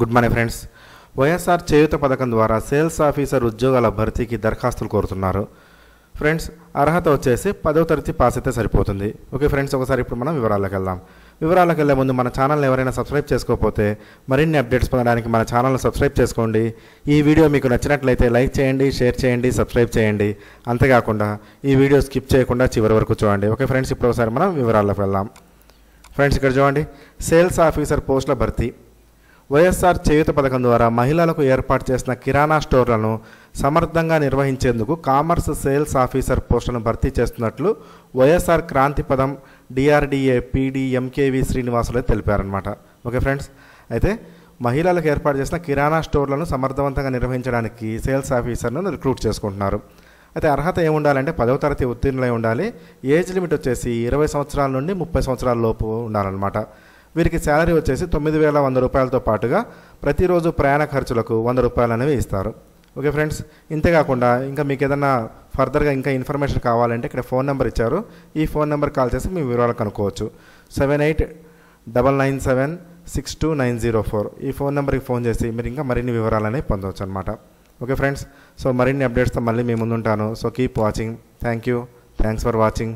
Good morning friends YSR Cheyutha పథకం ద్వారా sales officer ఉద్యోగాల భర్తీకి దరఖాస్తులు కోరుతున్నారు. ఫ్రెండ్స్ అర్హత వచ్చేసి పదో తరగతి పాస్ అయితే సరిపోతుంది. ఓకే ఫ్రెండ్స్ ఒకసారి ఇప్పుడు మనం వివరాలకు వెళ్దాం. వివరాలకు వెళ్ళే ముందు మన ఛానల్ని ఎవరైనా సబ్స్క్రైబ్ చేసుకోకపోతే మరిన్ని అప్డేట్స్ పొందడానికి మన ఛానల్ని సబ్స్క్రైబ్ చేసుకోండి. ఈ వీడియో మీకు నచ్చినట్లయితే లైక్ చేయండి షేర్ చేయండి సబ్స్క్రైబ్ చేయండి. అంతేకాకుండా ఈ వీడియో స్కిప్ చేయకుండా చివరి వరకు చూడండి. ఓకే ఫ్రెండ్స్ ఇప్పుడు ఒకసారి మనం వివరాలకు వెళ్దాం. ఫ్రెండ్స్ ఇక్కడ చూడండి. సేల్స్ ఆఫీసర్ పోస్టుల భర్తీ. వైఎస్ఆర్ చేయుత పథకం ద్వారా మహిళలకు ఏర్పాటు చేసిన కిరాణా స్టోర్లను సమర్థంగా నిర్వహించేందుకు కామర్స్ సేల్స్ ఆఫీసర్ పోస్టులను భర్తీ చేస్తున్నట్లు YSR Kranti Padam DRDA PD MKV Srinivasulu తెలిపారనమాట okay friends అయితే మహిళలకు ఏర్పాటు చేసిన కిరాణా స్టోర్లను సమర్థవంతంగా నిర్వహించడానికి సేల్స్ ఆఫీసర్ను రిక్రూట్ చేసుకుంటున్నారు. అయితే అర్హత ఏముండాలంటే పదవ తరగతి ఉత్తీర్ణులై ఉండాలి. ఏజ్ లిమిట్ వచ్చేసి ఇరవై సంవత్సరాల నుండి ముప్పై సంవత్సరాల లోపు ఉండాలన్నమాట. వీరికి శాలరీ వచ్చేసి తొమ్మిది వేల వంద రూపాయలతో పాటుగా ప్రతిరోజు ప్రయాణ ఖర్చులకు వంద రూపాయలు అనేవి ఇస్తారు. ఓకే ఫ్రెండ్స్ ఇంతే కాకుండా ఇంకా మీకు ఏదైనా ఫర్దర్గా ఇంకా ఇన్ఫర్మేషన్ కావాలంటే ఇక్కడ ఫోన్ నెంబర్ ఇచ్చారు. ఈ ఫోన్ నెంబర్ కాల్ చేసి మీ వివరాలు కనుక్కోవచ్చు. Seven eight double nine seven six two nine zero four. ఈ ఫోన్ నెంబర్కి ఫోన్ చేసి మీరు ఇంకా మరిన్ని వివరాలు అనేవి పొందవచ్చు అనమాట ఓకే ఫ్రెండ్స్ సో మరిన్ని అప్డేట్స్తో మళ్ళీ మీ ముందుంటాను. So keep watching. Thank you. Thanks for watching.